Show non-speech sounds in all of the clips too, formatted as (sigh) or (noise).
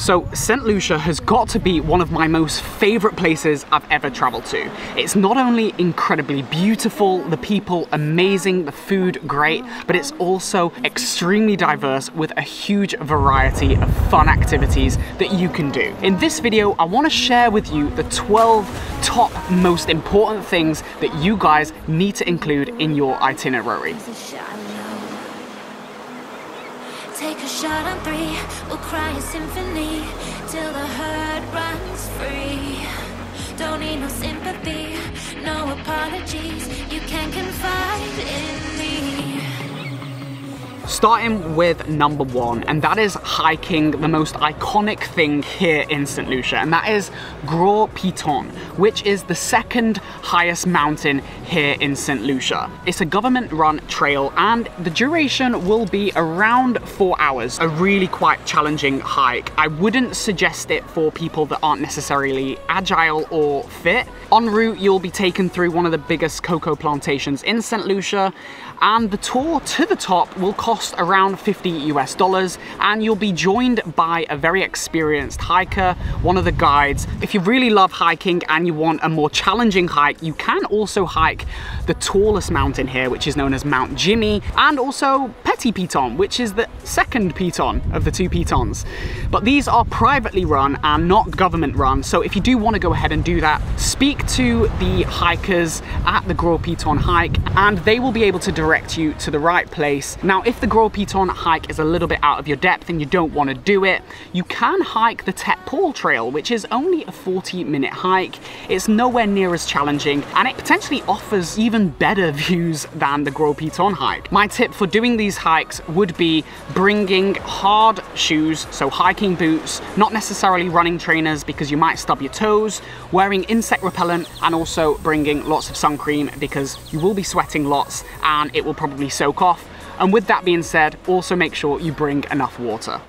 So St. Lucia has got to be one of my most favorite places I've ever traveled to. It's not only incredibly beautiful, the people amazing, the food great, but it's also extremely diverse with a huge variety of fun activities that you can do. In this video, I want to share with you the 12 top most important things that you guys need to include in your itinerary. Take a shot on three, we'll cry a symphony till the hurt runs free. Don't need no sympathy, no apologies. You can confide in me. Starting with number one, and that is hiking the most iconic thing here in St. Lucia, and that is Gros Piton, which is the second highest mountain here in St. Lucia. It's a government-run trail, and the duration will be around four hours, a really quite challenging hike. I wouldn't suggest it for people that aren't necessarily agile or fit. En route, you'll be taken through one of the biggest cocoa plantations in St. Lucia, and the tour to the top will cost around 50 US dollars and you'll be joined by a very experienced hiker, one of the guides. If you really love hiking and you want a more challenging hike, you can also hike the tallest mountain here, which is known as Mount Gimie, and also Petit Piton, which is the second piton of the two pitons. But these are privately run and not government run, so if you do want to go ahead and do that, speak to the hikers at the Gros Piton hike and they will be able to direct you to the right place. Now, if the Gros Piton hike is a little bit out of your depth and you don't want to do it, you can hike the Tet Paul Trail, which is only a 40 minute hike. It's nowhere near as challenging and it potentially offers even better (laughs) views than the Gros Piton hike. My tip for doing these hikes would be bringing hard shoes, so hiking boots, not necessarily running trainers because you might stub your toes, wearing insect repellent and also bringing lots of sun cream because you will be sweating lots and it will probably soak off. And with that being said, also make sure you bring enough water.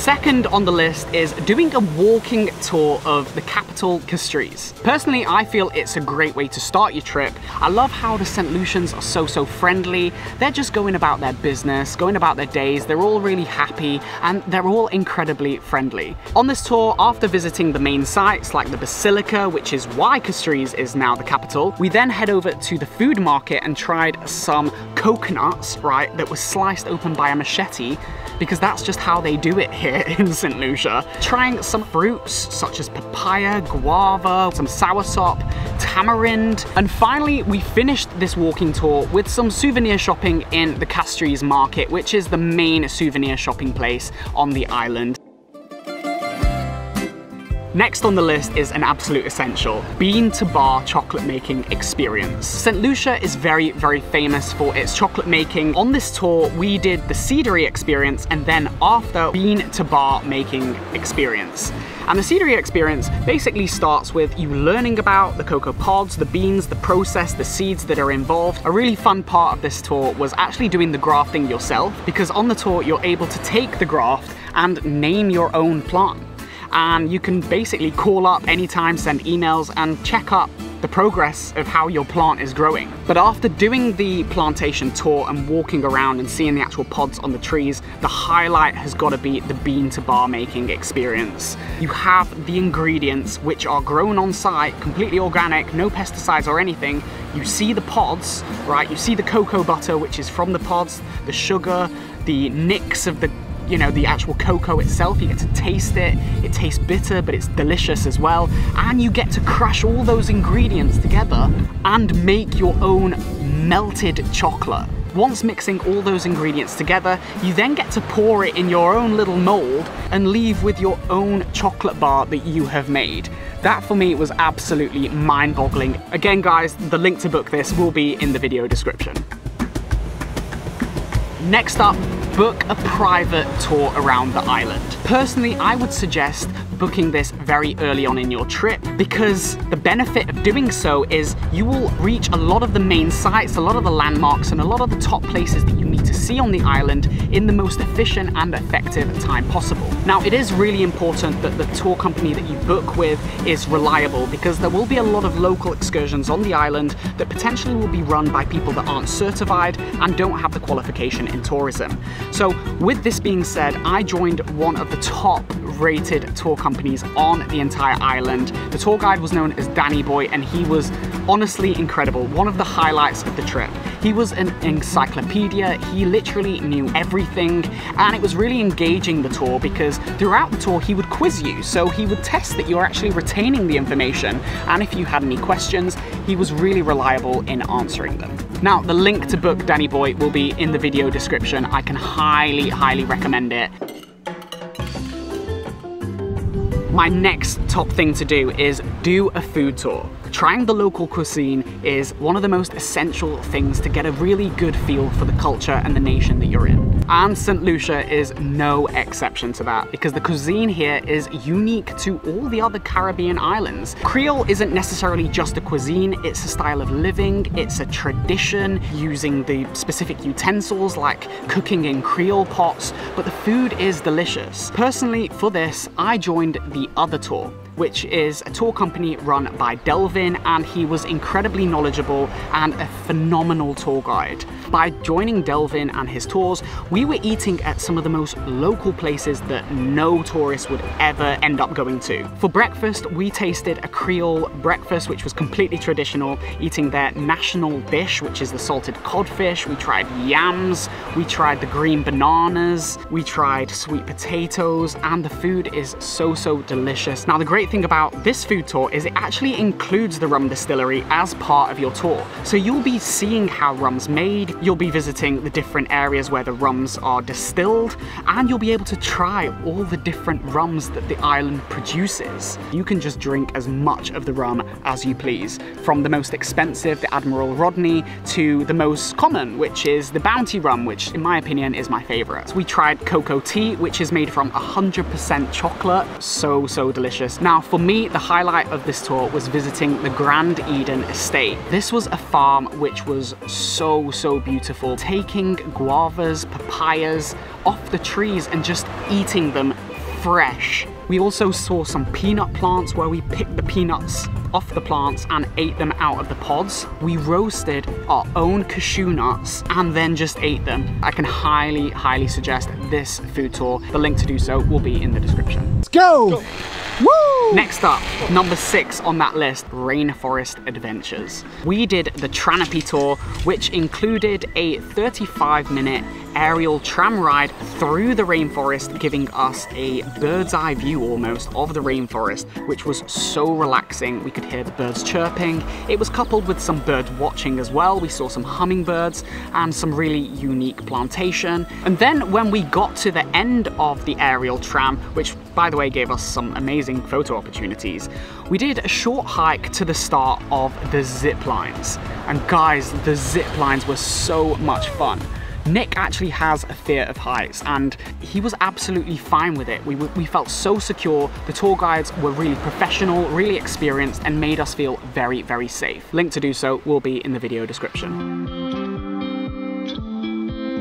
Second on the list is doing a walking tour of the capital Castries. Personally, I feel it's a great way to start your trip. I love how the St. Lucians are so, so friendly. They're just going about their business, going about their days. They're all really happy and they're all incredibly friendly. On this tour, after visiting the main sites like the Basilica, which is why Castries is now the capital, we then head over to the food market and tried some coconuts, right, that was sliced open by a machete because that's just how they do it here in St. Lucia. Trying some fruits such as papaya, guava, some soursop, tamarind, and finally we finished this walking tour with some souvenir shopping in the Castries market, which is the main souvenir shopping place on the island. Next on the list is an absolute essential, bean to bar chocolate making experience. St. Lucia is very, very famous for its chocolate making. On this tour, we did the Seedery experience and then after bean to bar making experience. And the Seedery experience basically starts with you learning about the cocoa pods, the beans, the process, the seeds that are involved. A really fun part of this tour was actually doing the grafting yourself because on the tour you're able to take the graft and name your own plant and you can basically call up anytime, send emails and check up the progress of how your plant is growing. But after doing the plantation tour and walking around and seeing the actual pods on the trees, the highlight has got to be the bean to bar making experience. You have the ingredients which are grown on site, completely organic, no pesticides or anything. You see the pods, right? You see the cocoa butter, which is from the pods, the sugar, the nicks of the you know, the actual cocoa itself. You get to taste it. It tastes bitter, but it's delicious as well. And you get to crush all those ingredients together and make your own melted chocolate. Once mixing all those ingredients together, you then get to pour it in your own little mold and leave with your own chocolate bar that you have made. That for me was absolutely mind-boggling. Again guys, the link to book this will be in the video description. Next up, book a private tour around the island. Personally, I would suggest booking this very early on in your trip because the benefit of doing so is you will reach a lot of the main sites, a lot of the landmarks, and a lot of the top places that you need to see on the island in the most efficient and effective time possible. Now, it is really important that the tour company that you book with is reliable because there will be a lot of local excursions on the island that potentially will be run by people that aren't certified and don't have the qualification in tourism. So with this being said, I joined one of the top rated tour companies on the entire island. The tour guide was known as Danny Boy and he was honestly incredible, one of the highlights of the trip. He was an encyclopedia, he literally knew everything, and it was really engaging the tour because throughout the tour he would quiz you, so he would test that you're actually retaining the information, and if you had any questions, he was really reliable in answering them. Now, the link to book Danny Boy will be in the video description. I can highly, highly recommend it. My next top thing to do is do a food tour. Trying the local cuisine is one of the most essential things to get a really good feel for the culture and the nation that you're in. And St. Lucia is no exception to that because the cuisine here is unique to all the other Caribbean islands. Creole isn't necessarily just a cuisine, it's a style of living, it's a tradition using the specific utensils like cooking in Creole pots, but the food is delicious. Personally, for this, I joined the other tour which is a tour company run by Delvin, and he was incredibly knowledgeable and a phenomenal tour guide. By joining Delvin and his tours, we were eating at some of the most local places that no tourist would ever end up going to. For breakfast, we tasted a Creole breakfast, which was completely traditional, eating their national dish, which is the salted codfish. We tried yams, we tried the green bananas, we tried sweet potatoes, and the food is so, so delicious. Now, the great thing about this food tour is it actually includes the rum distillery as part of your tour. So you'll be seeing how rum's made, you'll be visiting the different areas where the rums are distilled, and you'll be able to try all the different rums that the island produces. You can just drink as much of the rum as you please, from the most expensive, the Admiral Rodney, to the most common, which is the Bounty rum, which in my opinion is my favorite. We tried cocoa tea, which is made from 100% chocolate. So, so delicious. Now, for me, the highlight of this tour was visiting the Grand Eden Estate. This was a farm which was so, so beautiful. Taking guavas, papayas off the trees and just eating them fresh. We also saw some peanut plants where we picked the peanuts off the plants and ate them out of the pods. We roasted our own cashew nuts and then just ate them. I can highly, highly suggest this food tour. The link to do so will be in the description. Let's go! go. Woo! Next up, number six on that list, Rainforest Adventures. We did the Tranape tour, which included a 35 minute aerial tram ride through the rainforest, giving us a bird's eye view almost of the rainforest, which was so relaxing. We could hear the birds chirping. It was coupled with some bird watching as well. We saw some hummingbirds and some really unique plantation. And then when we got to the end of the aerial tram, which by the way gave us some amazing photo opportunities, we did a short hike to the start of the zip lines. And guys, the zip lines were so much fun. Nick actually has a fear of heights and he was absolutely fine with it. We, we felt so secure. The tour guides were really professional, really experienced and made us feel very, very safe. Link to do so will be in the video description.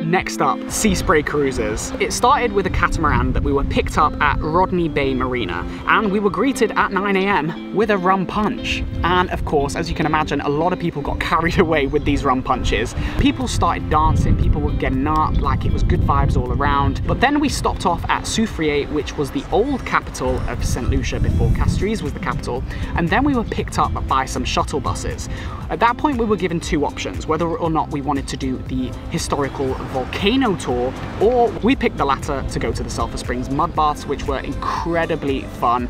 Next up, Sea Spray Cruises. It started with a catamaran that we were picked up at Rodney Bay Marina, and we were greeted at 9am with a rum punch. And of course, as you can imagine, a lot of people got (laughs) carried away with these rum punches. People started dancing, people were getting up, like it was good vibes all around. But then we stopped off at Soufriere, which was the old capital of St. Lucia before Castries was the capital, and then we were picked up by some shuttle buses. At that point, we were given two options, whether or not we wanted to do the historical volcano tour, or we picked the latter to go to the Sulphur Springs mud baths, which were incredibly fun.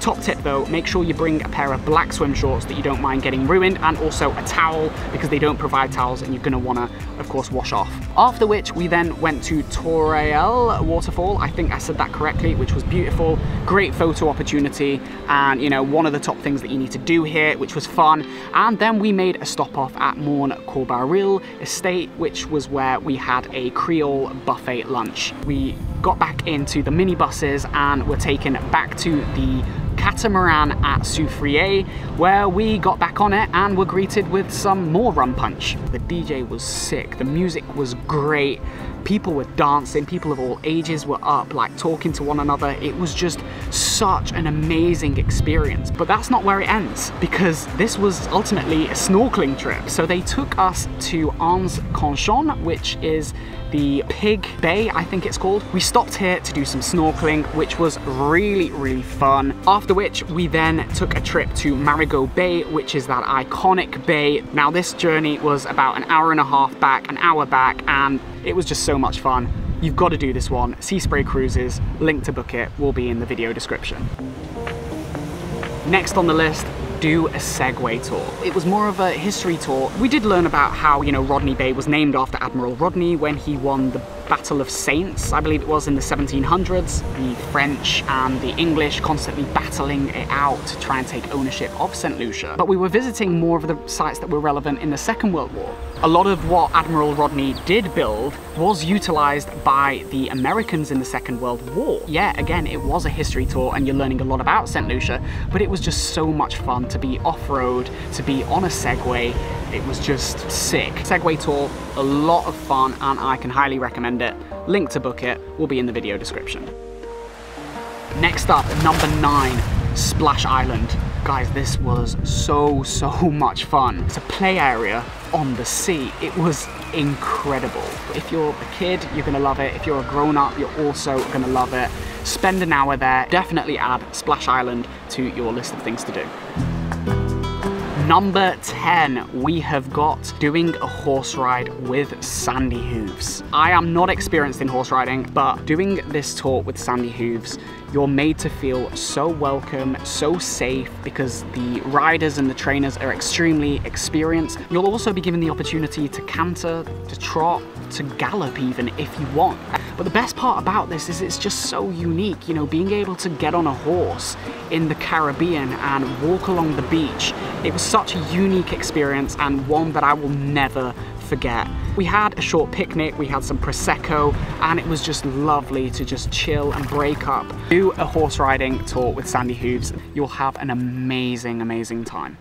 Top tip though, make sure you bring a pair of black swim shorts that you don't mind getting ruined and also a towel because they don't provide towels and you're gonna wanna, of course, wash off. After which we then went to Toraille waterfall, I think I said that correctly, which was beautiful, great photo opportunity and you know, one of the top things that you need to do here, which was fun. And then we made a stop off at Morne Coubaril Estate, which was where we had a Creole buffet lunch. We got back into the minibuses and were taken back to the catamaran at Soufriere, where we got back on it and were greeted with some more rum punch. The DJ was sick, the music was great, people were dancing, people of all ages were up, like talking to one another. It was just such an amazing experience. But that's not where it ends, because this was ultimately a snorkeling trip. So they took us to Anse Cochon, which is the Pig Bay, I think it's called. We stopped here to do some snorkeling, which was really, really fun. After which, we then took a trip to Marigot Bay, which is that iconic bay. Now, this journey was about an hour and a half back, an hour back, and it was just so much fun. You've got to do this one. Sea Spray Cruises, link to book it will be in the video description. Next on the list, do a Segway tour. It was more of a history tour. We did learn about how, you know, Rodney Bay was named after Admiral Rodney when he won the Battle of Saints, I believe it was in the 1700s. The French and the English constantly battling it out to try and take ownership of St. Lucia. But we were visiting more of the sites that were relevant in the Second World War. A lot of what Admiral Rodney did build was utilized by the Americans in the Second World War. Yeah, again, it was a history tour and you're learning a lot about St. Lucia, but it was just so much fun to be off-road, to be on a Segway. It was just sick. Segway tour, a lot of fun and I can highly recommend it. Link to book it will be in the video description. Next up, number nine, Splash Island. Guys, this was so, so (laughs) much fun. It's a play area on the sea. It was incredible. If you're a kid, you're gonna love it. If you're a grown up, you're also gonna love it. Spend an hour there. Definitely add Splash Island to your list of things to do. Number 10, we have got doing a horse ride with Sandy Hooves. I am not experienced in horse riding, but doing this tour with Sandy Hooves, you're made to feel so welcome, so safe, because the riders and the trainers are extremely experienced. You'll also be given the opportunity to canter, to trot, to gallop even if you want. But the best part about this is it's just so unique, you know, being able to get on a horse in the Caribbean and walk along the beach. It was such a unique experience and one that I will never forget. We had a short picnic, we had some Prosecco, and it was just lovely to just chill and break up. Do a horse riding tour with Sandy Hooves. You'll have an amazing, amazing time.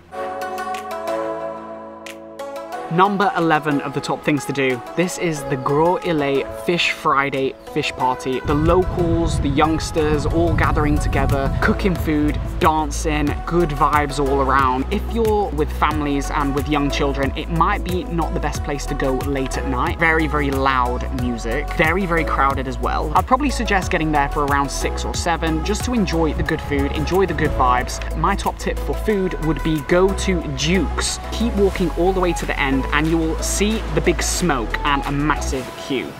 Number 11 of the top things to do. This is the Gros Islet Fish Friday Fish Party. The locals, the youngsters, all gathering together, cooking food, dancing, good vibes all around. If you're with families and with young children, it might be not the best place to go late at night. Very, very loud music. Very, very crowded as well. I'd probably suggest getting there for around six or seven just to enjoy the good food, enjoy the good vibes. My top tip for food would be go to Duke's. Keep walking all the way to the end and you will see the big smoke and a massive queue.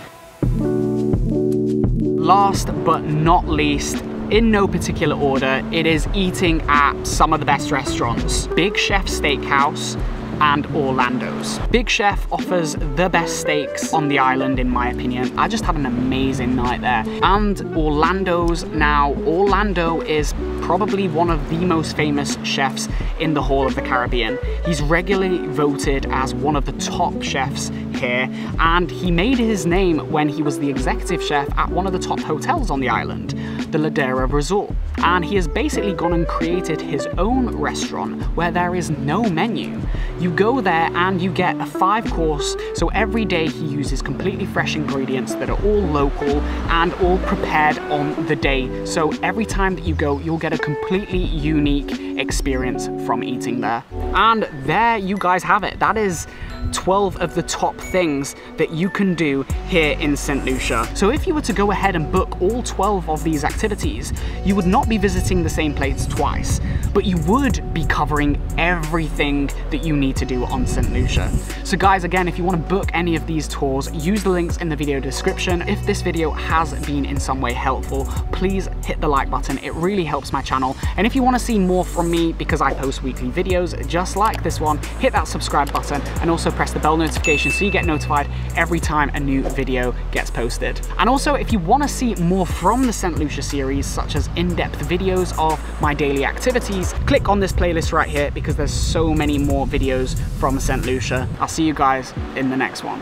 Last but not least, in no particular order, it is eating at some of the best restaurants. Big Chef Steakhouse, and Orlando's. Big Chef offers the best steaks on the island in my opinion. I just had an amazing night there. And Orlando's now, Orlando is probably one of the most famous chefs in the whole of the Caribbean. He's regularly voted as one of the top chefs here and he made his name when he was the executive chef at one of the top hotels on the island, the Ladera Resort. And he has basically gone and created his own restaurant where there is no menu. You go there and you get a five course, so every day he uses completely fresh ingredients that are all local and all prepared on the day. So every time that you go, you'll get a completely unique experience from eating there. And there you guys have it. That is 12 of the top things that you can do here in St. Lucia. So if you were to go ahead and book all 12 of these activities, you would not be visiting the same place twice, but you would be covering everything that you need to do on St. Lucia. So guys, again, if you want to book any of these tours, use the links in the video description. If this video has been in some way helpful, please hit the like button. It really helps my channel. And if you want to see more from me, because I post weekly videos just like this one, hit that subscribe button and also press the bell notification so you get notified every time a new video gets posted. And also, if you want to see more from the St. Lucia series, such as in-depth videos of my daily activities, click on this playlist right here because there's so many more videos from St. Lucia. I'll see you guys in the next one.